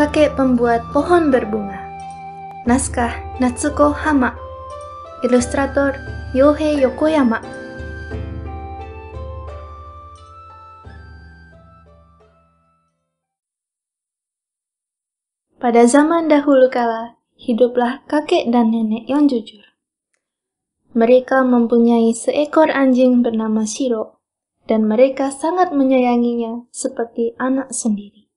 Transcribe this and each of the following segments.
Kakek Pembuat Pohon Berbunga Naskah Natsuko Hama Ilustrator Yohei Yokoyama Pada zaman dahulu kala, hiduplah kakek dan nenek yang jujur. Mereka mempunyai seekor anjing bernama Shiro, dan mereka sangat menyayanginya seperti anak sendiri.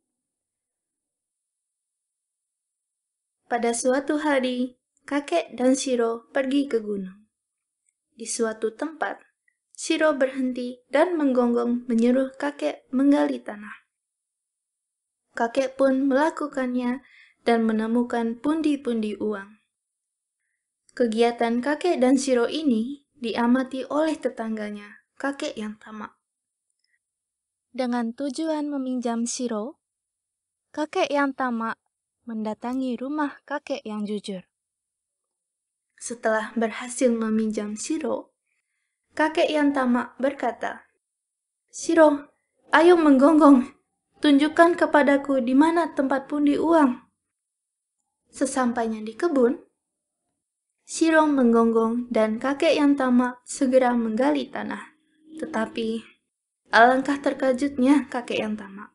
Pada suatu hari, kakek dan Shiro pergi ke gunung. Di suatu tempat, Shiro berhenti dan menggonggong menyuruh kakek menggali tanah. Kakek pun melakukannya dan menemukan pundi-pundi uang. Kegiatan kakek dan Shiro ini diamati oleh tetangganya, kakek yang tamak. Dengan tujuan meminjam Shiro, kakek yang tamak mendatangi rumah kakek yang jujur. Setelah berhasil meminjam Shiro, kakek yang tamak berkata, Shiro, ayo menggonggong, tunjukkan kepadaku di mana tempat pundi uang. Sesampainya di kebun, Shiro menggonggong dan kakek yang tamak segera menggali tanah. Tetapi, alangkah terkejutnya kakek yang tamak.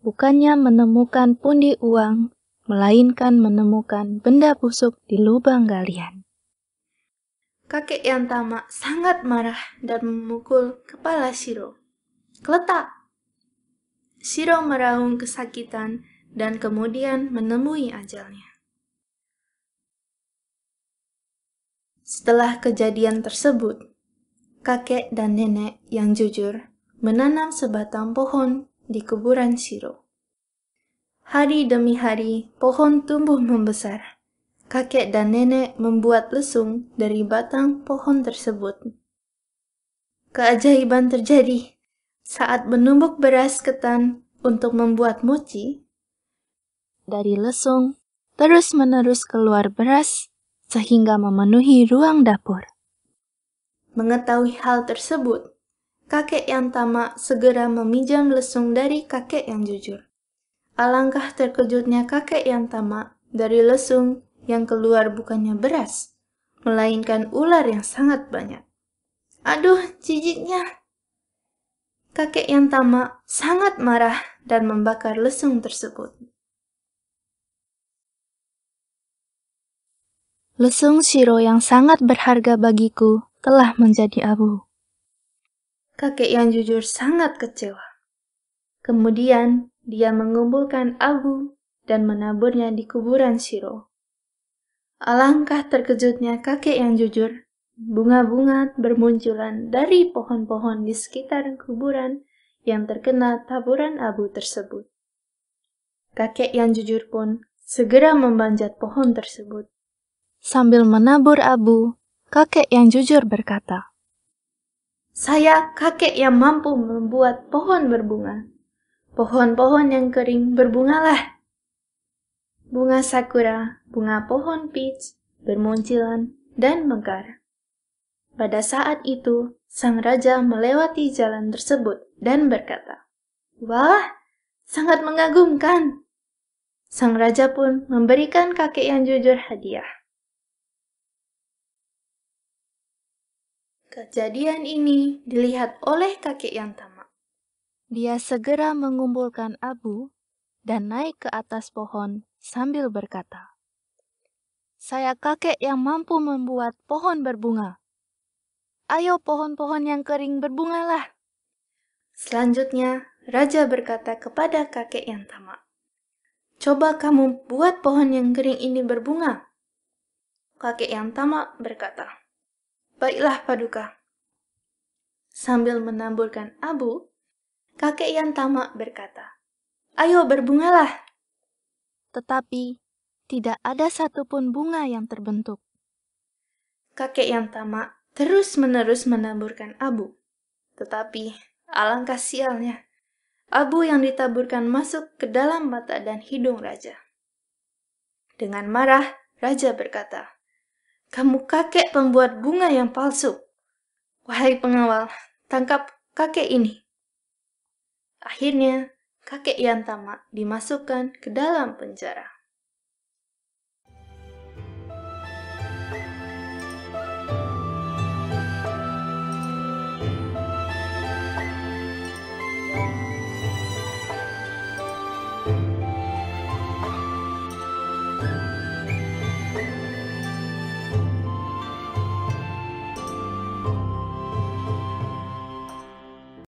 Bukannya menemukan pundi uang, melainkan menemukan benda busuk di lubang galian. Kakek yang tamak sangat marah dan memukul kepala Shiro. Keletak! Shiro meraung kesakitan dan kemudian menemui ajalnya. Setelah kejadian tersebut, kakek dan nenek yang jujur menanam sebatang pohon di kuburan Shiro. Hari demi hari, pohon tumbuh membesar. Kakek dan nenek membuat lesung dari batang pohon tersebut. Keajaiban terjadi saat menumbuk beras ketan untuk membuat mochi. Dari lesung, terus-menerus keluar beras sehingga memenuhi ruang dapur. Mengetahui hal tersebut, kakek yang tamak segera meminjam lesung dari kakek yang jujur. Alangkah terkejutnya kakek yang tamak dari lesung yang keluar bukannya beras, melainkan ular yang sangat banyak. Aduh, jijiknya! Kakek yang tamak sangat marah dan membakar lesung tersebut. Lesung Shiro yang sangat berharga bagiku telah menjadi abu. Kakek yang jujur sangat kecewa. Kemudian dia mengumpulkan abu dan menaburnya di kuburan Shiro. Alangkah terkejutnya kakek yang jujur. Bunga-bunga bermunculan dari pohon-pohon di sekitar kuburan yang terkena taburan abu tersebut. Kakek yang jujur pun segera memanjat pohon tersebut. Sambil menabur abu, kakek yang jujur berkata, Saya kakek yang mampu membuat pohon berbunga. Pohon-pohon yang kering berbungalah. Bunga sakura, bunga pohon peach, bermunculan dan mekar. Pada saat itu, sang raja melewati jalan tersebut dan berkata, Wah, sangat mengagumkan. Sang raja pun memberikan kakek yang jujur hadiah. Kejadian ini dilihat oleh kakek yang tamak. Dia segera mengumpulkan abu dan naik ke atas pohon sambil berkata, "Saya kakek yang mampu membuat pohon berbunga. Ayo pohon-pohon yang kering berbungalah." Selanjutnya, raja berkata kepada kakek yang tamak, "Coba kamu buat pohon yang kering ini berbunga." Kakek yang tamak berkata, Baiklah, Paduka. Sambil menamburkan abu, kakek yang tamak berkata, Ayo berbungalah. Tetapi tidak ada satupun bunga yang terbentuk. Kakek yang tamak terus-menerus menaburkan abu. Tetapi alangkah sialnya, abu yang ditaburkan masuk ke dalam mata dan hidung raja. Dengan marah, raja berkata, kamu kakek pembuat bunga yang palsu. Wahai pengawal, tangkap kakek ini. Akhirnya, kakek yang tamak dimasukkan ke dalam penjara.